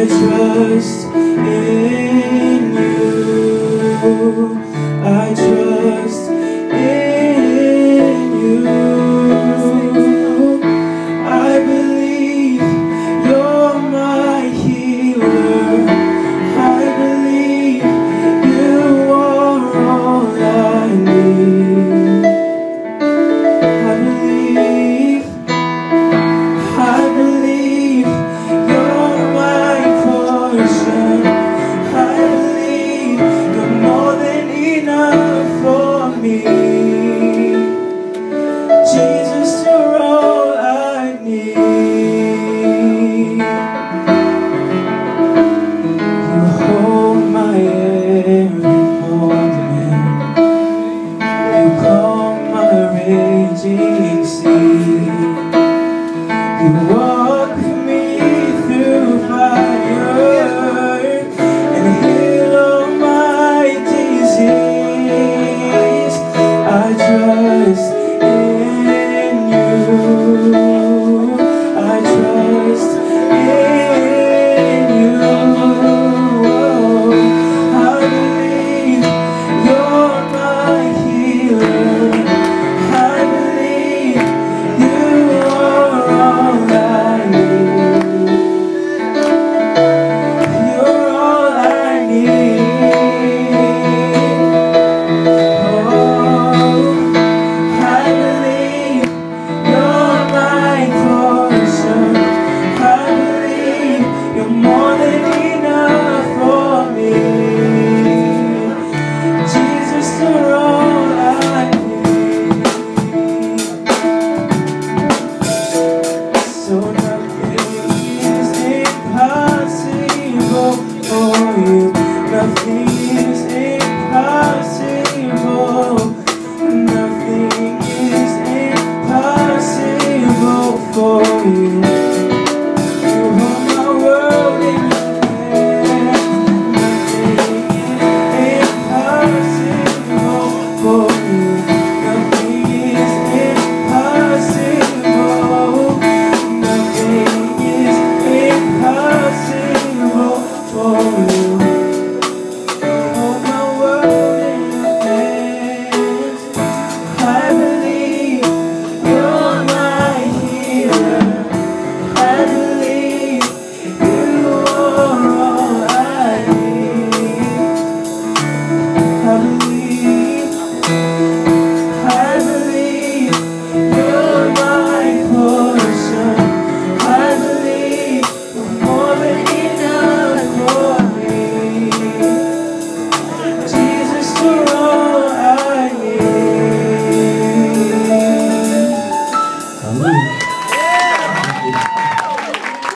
I trust in raging sea You walk me through fire And heal all my disease. I trust in you. I trust